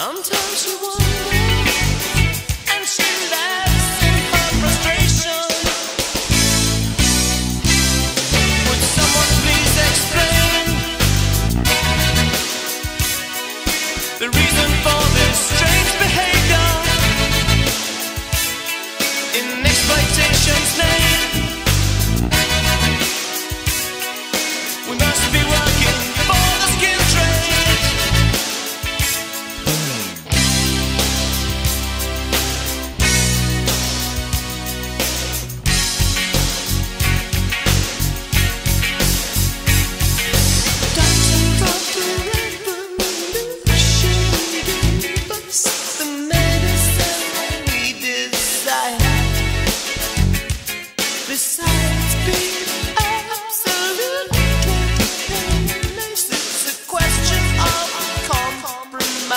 Sometimes you want.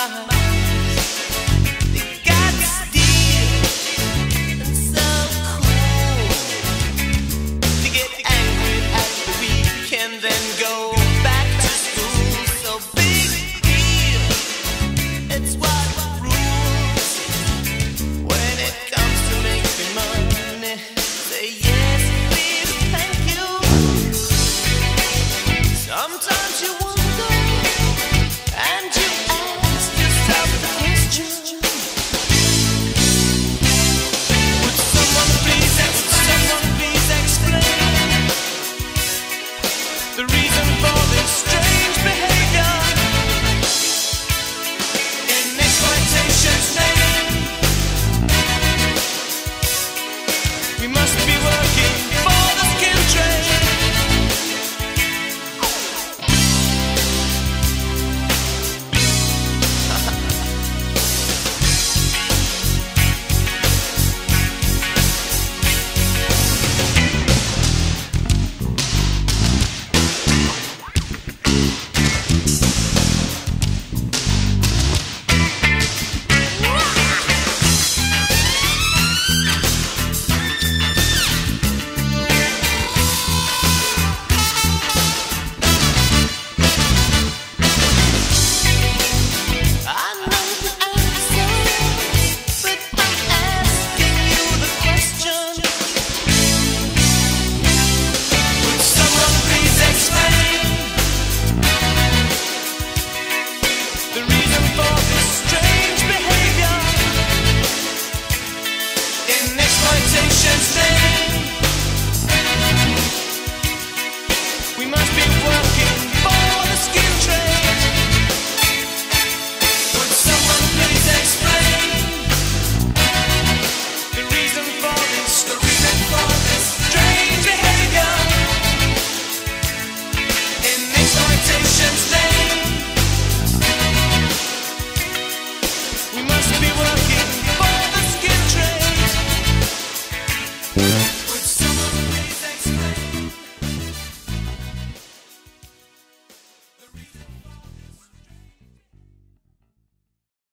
Must